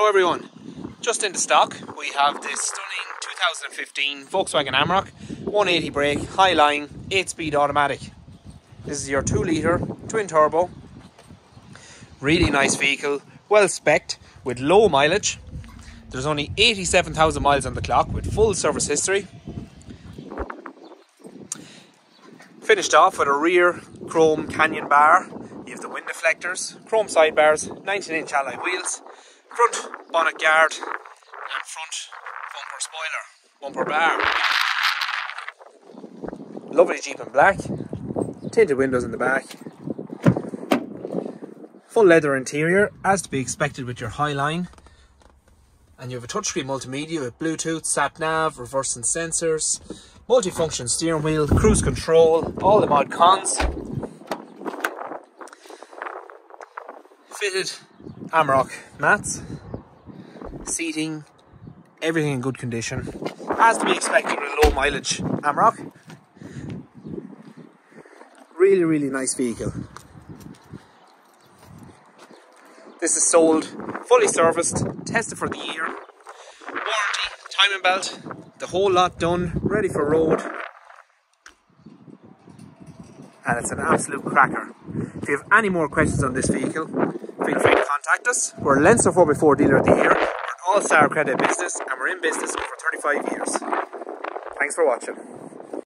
Hello everyone, just into stock we have this stunning 2015 Volkswagen Amarok 180 brake, Highline, 8 speed automatic. This is your 2 litre twin turbo, really nice vehicle, well specced with low mileage. There's only 87,000 miles on the clock with full service history. Finished off with a rear chrome canyon bar you have the wind deflectors, chrome sidebars, 19 inch alloy wheels, front bonnet guard, and front bumper spoiler, bumper bar. Lovely Jeep in black, tinted windows in the back, full leather interior, as to be expected with your Highline. And you have a touchscreen multimedia with Bluetooth, sat nav, reversing sensors, multifunction steering wheel, cruise control, all the mod cons. fitted Amarok mats, seating, everything in good condition, as to be expected with a low mileage Amarok. Really, really nice vehicle. This is sold, fully serviced, tested for the year, warranty, timing belt, the whole lot done, ready for road. And it's an absolute cracker. If you have any more questions on this vehicle, feel free contact us. We're Leinster 4x4 Dealer of the Year. We're an all-star credit business and we're in business for 35 years. Thanks for watching.